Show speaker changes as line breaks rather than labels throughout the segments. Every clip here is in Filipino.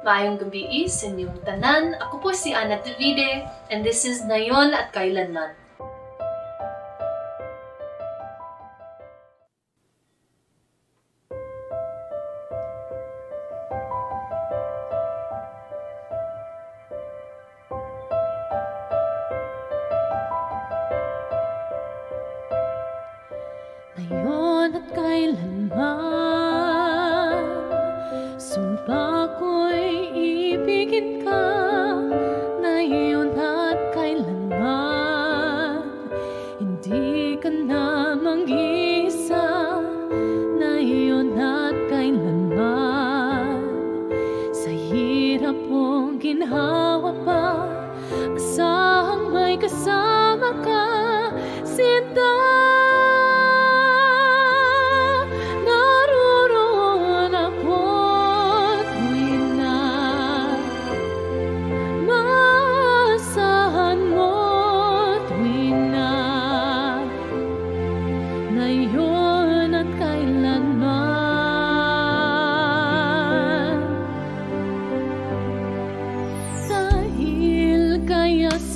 Maayong gabi is inyong tanan. Ako po si Ana Davide and this is Nayon at Kailanman.
Pag-ibigin ka Ngayon at kailanman. Hindi ka na mag-isa Ngayon at kailanman. Sa hirap mong ginhawa pa Asahang may kasama ka Sinta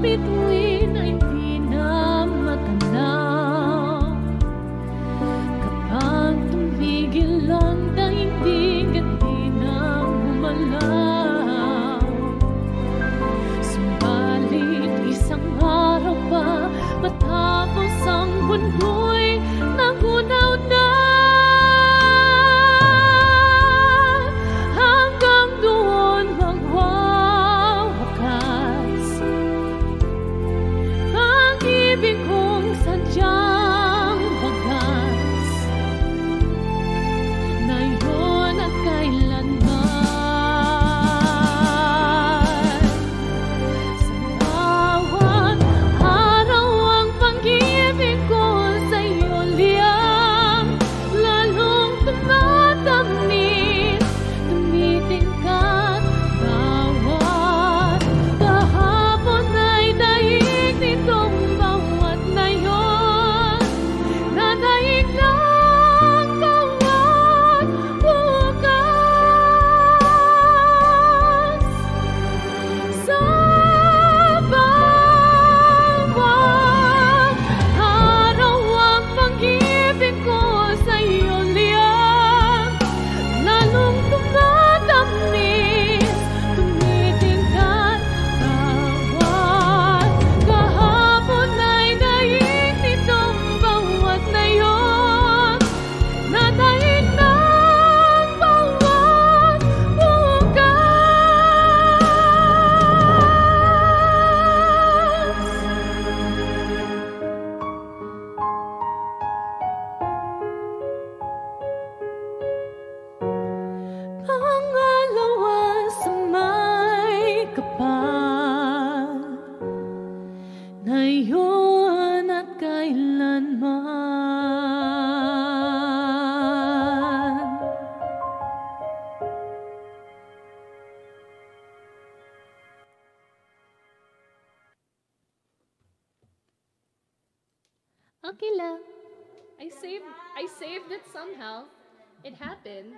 bituin ay di na matanda.
Okay lang. I saved I saved it somehow. It happened.